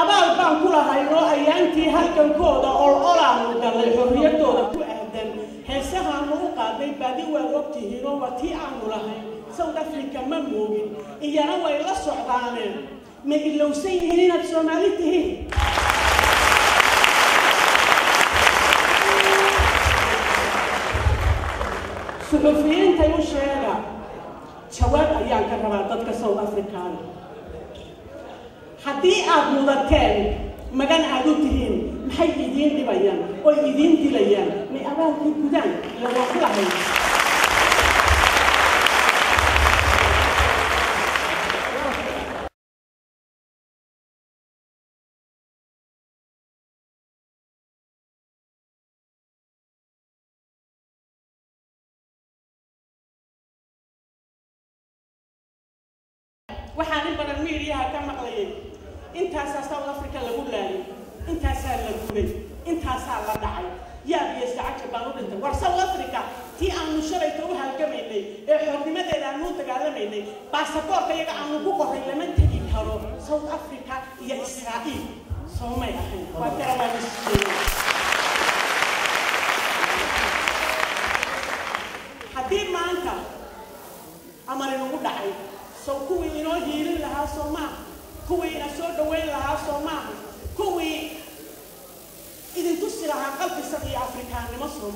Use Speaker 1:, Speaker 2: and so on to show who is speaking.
Speaker 1: abaal baan ku lahaynoo ayaantii halgankooda ol olaanu gallay xorriyaddooda ku aadan. Heesahaanu u qaaday baadi waad ogtihiinoo waa tii aanu lahayn south africa ma moogin iyana way la socdaaneen. Ma ilowsan yihiin inaad soomaali tihiin? Suxufiyiintay u sheega jawaab ayaan ka rabaa dadka south haddii aad mudateen magan aad u tihiin maxay idiin dhibayaan? Oy idiin dilayaan? May abaalkii gudaan ila waa ku lahayn waxaan badan miidiyaha ka maqlayay intaasaa south africa lagu laayay intaasaa la gubay intaasaa la dhacay yaab iyo sacajab baan u dhintay war south africa tii aanu shalayta u halgamaynay ee xornimadeeda aanu u dagaalamaynay baasaboorka iyaga aanu ku qoray lama tegi karo. South africa iyo israa'iil soomay ahayn waa haddii maanta amar inugu dhacay sow kuwii inoo hiilin lahaa soo kuwii ina soo dhaweyn lahaa soo kuwii idin tusi lahaa qalbisan iyo afrikaannimo soo